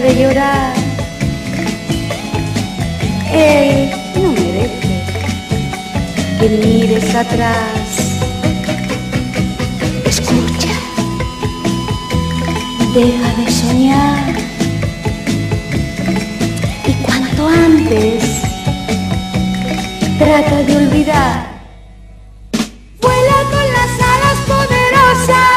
de llorar. Ey, no me dejes que mires atrás. Escucha, deja de soñar. Y cuanto antes, trata de olvidar. Vuela con las alas poderosas